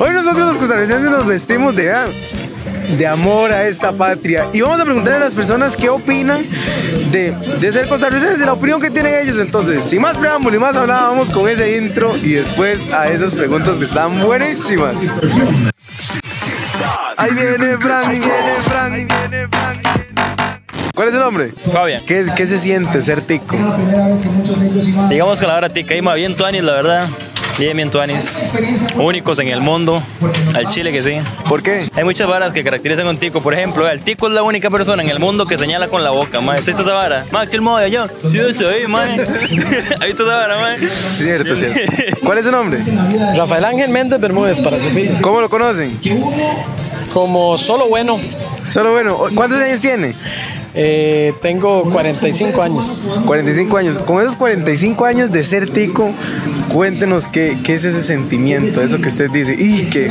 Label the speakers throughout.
Speaker 1: Hoy nosotros los costarricenses nos vestimos de, ah, de amor a esta patria. Y vamos a preguntar a las personas qué opinan de, de ser costarricenses, de la opinión que tienen ellos. Entonces, sin más preámbulo y más hablada, vamos con ese intro y después a esas preguntas que están buenísimas. Ahí viene Frank, ahí viene Frank, ahí viene Frank. ¿Cuál es el nombre?
Speaker 2: Fabián.
Speaker 1: ¿Qué, qué se siente ser tico?
Speaker 2: Digamos que la hora tica Ima bien tuanis, la verdad. Bien, bien tuanis. Únicos en el mundo. Al Chile que sí.
Speaker 1: ¿Por qué?
Speaker 2: Hay muchas varas que caracterizan a un tico. Por ejemplo, el tico es la única persona en el mundo que señala con la boca, mae. ¿Es esa vara? Mae, ¿qué el modo de allá? Yo soy, mae. ¿Has visto esa vara, mae?
Speaker 1: Cierto, cierto. ¿Cuál es su nombre?
Speaker 3: Rafael Ángel Méndez Bermúdez para servir.
Speaker 1: ¿Cómo lo conocen?
Speaker 3: Como solo bueno,
Speaker 1: Solo bueno, ¿cuántos años tiene?
Speaker 3: eh, tengo 45 años.
Speaker 1: 45 años. Con esos 45 años de ser tico, cuéntenos qué, qué es ese sentimiento, eso que usted dice. ¡Y qué,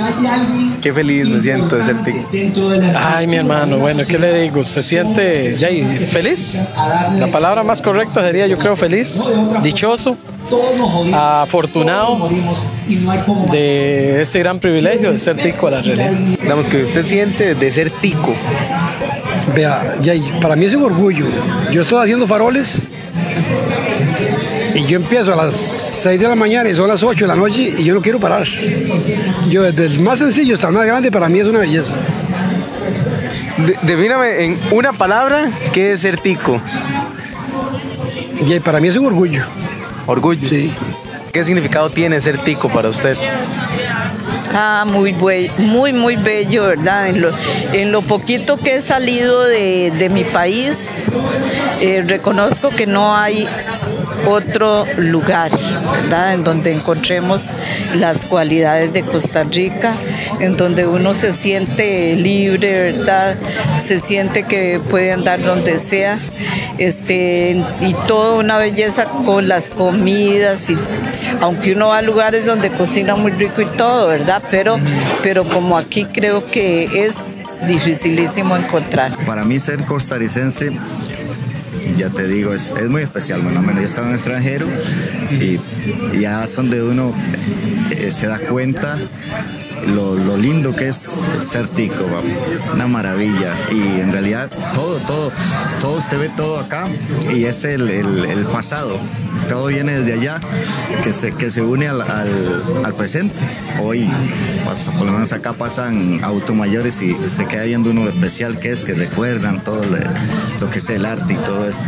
Speaker 1: qué feliz me siento de ser tico!
Speaker 3: Ay, mi hermano, bueno, ¿qué le digo? Se siente ya, feliz. La palabra más correcta sería, yo creo, feliz, dichoso, afortunado de ese gran privilegio de ser tico a la realidad.
Speaker 1: Digamos que usted siente de ser tico.
Speaker 4: Vea, ya, y para mí es un orgullo. Yo estoy haciendo faroles y yo empiezo a las 6 de la mañana y son las 8 de la noche y yo no quiero parar. Yo desde el más sencillo hasta el más grande para mí es una belleza.
Speaker 1: De- defíname en una palabra qué es ser tico.
Speaker 4: Y para mí es un orgullo.
Speaker 1: Orgullo.
Speaker 4: Sí.
Speaker 1: ¿Qué significado tiene ser tico para usted?
Speaker 5: Ah, muy, muy, muy bello, ¿verdad? En lo, en lo poquito que he salido de, de mi país, eh, reconozco que no hay otro lugar, ¿verdad? En donde encontremos las cualidades de Costa Rica, en donde uno se siente libre, ¿verdad? Se siente que puede andar donde sea, este, y toda una belleza con las comidas y aunque uno va a lugares donde cocina muy rico y todo, ¿verdad? Pero, pero como aquí creo que es dificilísimo encontrar.
Speaker 6: Para mí ser costarricense, ya te digo, es, es muy especial. Bueno, bueno, yo estaba en extranjero y, ya es donde uno eh, se da cuenta lo, lindo que es ser tico, una maravilla. Y en realidad todo, todo, todo usted ve todo acá y es el, el- pasado. Todo viene desde allá que se, que se une al, al- presente. Hoy, pasa- por lo menos acá pasan automayores y se queda viendo uno especial que es, que recuerdan todo lo que es el arte y todo esto.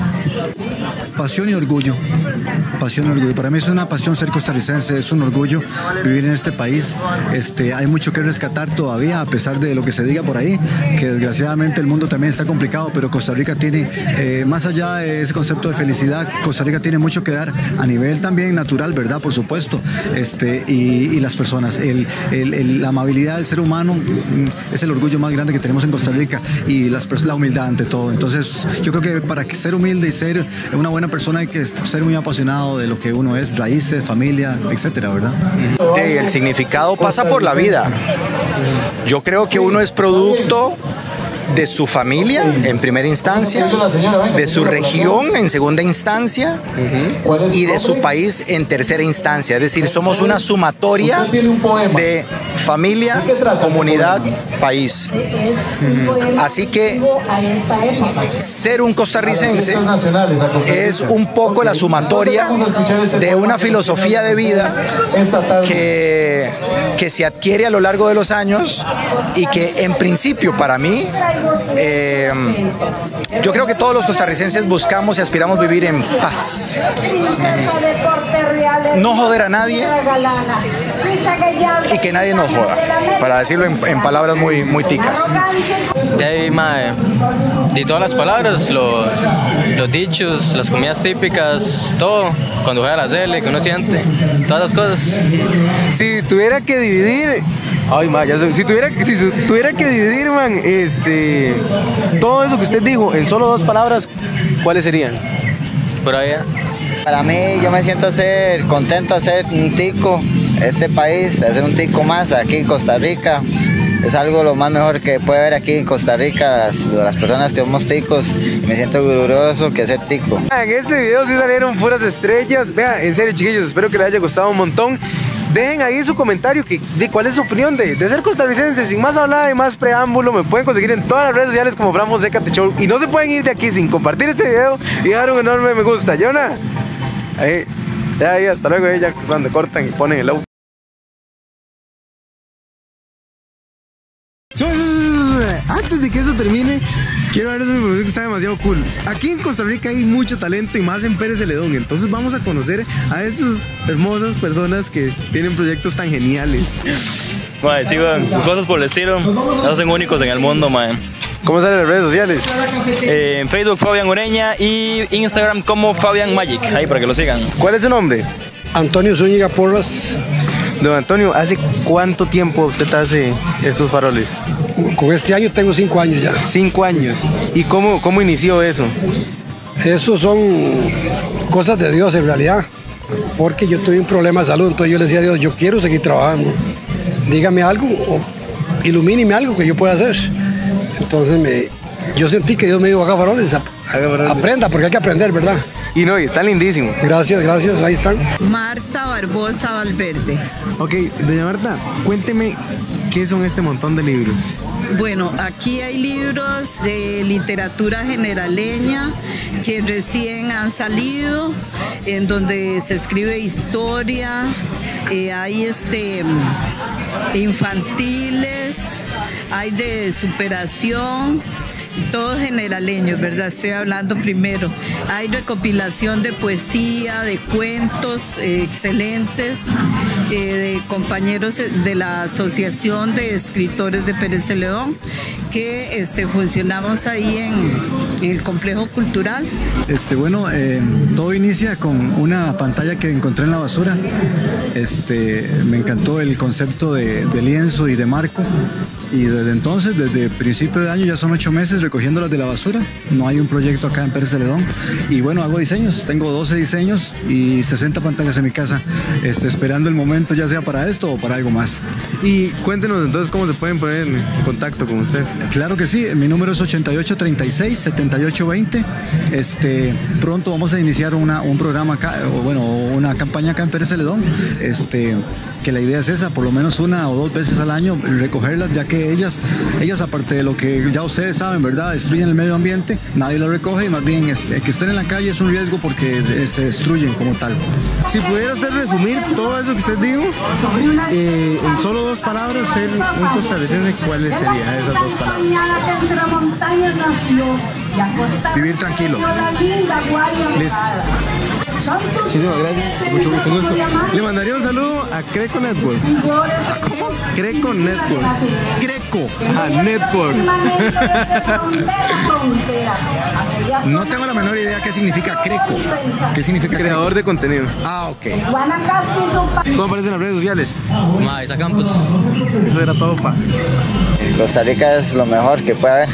Speaker 7: Pasión y orgullo. Pasión y orgullo. Para mí es una pasión ser costarricense, es un orgullo vivir en este país. Este, hay mucho que rescatar todavía, a pesar de lo que se diga por ahí, que desgraciadamente el mundo también está complicado, pero Costa Rica tiene, eh, más allá de ese concepto de felicidad, Costa Rica tiene mucho que dar a nivel también natural, ¿verdad? Por supuesto. Este, y, las personas. El- la amabilidad del ser humano mm, es el orgullo más grande que tenemos en Costa Rica y las, la humildad ante todo. Entonces, yo creo que para ser humilde y ser una buena persona hay que ser muy apasionado de lo que uno es, raíces, familia, etcétera, ¿verdad?
Speaker 8: Sí, el significado pasa por la vida. Yo creo que uno es producto de su familia en primera instancia, de su región en segunda instancia y de su país en tercera instancia. Es decir, somos una sumatoria de familia, comunidad, país. Así que ser un costarricense es un poco la sumatoria de una filosofía de vida que, que se adquiere a lo largo de los años y que en principio para mí, eh, yo creo que todos los costarricenses buscamos y aspiramos vivir en paz. No joder a nadie y que nadie nos joda, para decirlo en, en palabras muy, muy ticas.
Speaker 2: De ahí, mae, de todas las palabras, lo- los dichos, las comidas típicas, todo, cuando juega la Cele, que uno siente, todas las cosas.
Speaker 1: Si tuviera que dividir. Ay, ma, ya sé, si tuviera, si tuviera que dividir, man, este. Todo eso que usted dijo en solo dos palabras, ¿cuáles serían?
Speaker 2: Por allá.
Speaker 9: Para mí, yo me siento ser contento de ser un tico este país, de ser un tico más aquí en Costa Rica. Es algo lo más mejor que puede haber aquí en Costa Rica, las, las personas que somos ticos. Me siento orgulloso que ser tico.
Speaker 1: En este video sí salieron puras estrellas. Vea, en serio, chiquillos, espero que les haya gustado un montón. Dejen ahí su comentario que, de cuál es su opinión de, ser costarricense. Sin más hablada y más preámbulo, me pueden conseguir en todas las redes sociales como Fran Fonseca Show. Y no se pueden ir de aquí sin compartir este video y dar un enorme me gusta. Jonah, ahí, ya ahí, hasta luego, ya cuando cortan y ponen el audio. Antes de que eso termine, quiero darles una información que está demasiado cool. Aquí en Costa Rica hay mucho talento y más en Pérez Celedón. Entonces vamos a conocer a estas hermosas personas que tienen proyectos tan geniales.
Speaker 10: Mae, sí, weón. Cosas por el estilo nos hacen únicos en el mundo, mae.
Speaker 1: ¿Cómo salen las redes sociales?
Speaker 10: Eh, en Facebook Fabián Ureña y Instagram como Fabián Magic, ahí para que lo sigan.
Speaker 1: ¿Cuál es su nombre?
Speaker 4: Antonio Zúñiga Porras,
Speaker 1: Don Antonio, ¿hace cuánto tiempo usted hace estos faroles?
Speaker 4: con este año tengo cinco años ya.
Speaker 1: Cinco años. ¿Y cómo, cómo inició eso?
Speaker 4: Eso son cosas de Dios en realidad. Porque yo tuve un problema de salud, entonces yo le decía a Dios, yo quiero seguir trabajando. Dígame algo o ilumíneme algo que yo pueda hacer. Entonces me, yo sentí que Dios me dijo, haga faroles, ap- aprenda, porque hay que aprender, ¿verdad?
Speaker 1: Y no, y está lindísimo.
Speaker 4: Gracias, gracias, ahí están.
Speaker 5: Marta Barbosa Valverde.
Speaker 1: Ok, doña Marta, cuénteme qué son este montón de libros.
Speaker 5: Bueno, aquí hay libros de literatura generaleña que recién han salido, en donde se escribe historia, eh, hay este infantiles, hay de superación. Todos generaleños, ¿verdad? Estoy hablando primero. Hay recopilación de poesía, de cuentos eh, excelentes, eh, de compañeros de la Asociación de Escritores de Pérez Celedón, que este, funcionamos ahí en, el complejo cultural.
Speaker 7: Este, bueno, eh, todo inicia con una pantalla que encontré en la basura. Este, me encantó el concepto de lienzo y de marco. Y desde entonces, desde principio del año, ya son ocho meses recogiéndolas de la basura. No hay un proyecto acá en Pérez Celedón. Y bueno, hago diseños. Tengo 12 diseños y 60 pantallas en mi casa, este, esperando el momento ya sea para esto o para algo más.
Speaker 1: Y cuéntenos entonces cómo se pueden poner en contacto con usted.
Speaker 7: Claro que sí, mi número es 8836-7820. Este, pronto vamos a iniciar una, un programa acá, o bueno, una campaña acá en Pérez Celedón. Este, que la idea es esa, por lo menos una o dos veces al año recogerlas, ya que ellas, ellas aparte de lo que ya ustedes saben, ¿verdad? Destruyen el medio ambiente, nadie las recoge y más bien este, que estén en la calle es un riesgo porque eh, se destruyen como tal.
Speaker 1: Si pudiera usted resumir todo eso que usted dijo eh, en solo dos palabras, ser un costarricense, ¿cuáles serían esas dos palabras?
Speaker 7: Vivir tranquilo.
Speaker 1: Listo. Muchísimas gracias, mucho gusto, gusto. Le mandaría un saludo a Creco Network. ¿Cómo? Creco Network. Creco a Network.
Speaker 7: No tengo la menor idea qué significa creco. ¿Qué significa
Speaker 1: Creador de contenido.
Speaker 7: Ah, ok.
Speaker 1: ¿Cómo aparecen las redes sociales?
Speaker 2: Campos.
Speaker 1: Eso era todo, pa.
Speaker 9: Costa Rica es lo mejor que puede haber.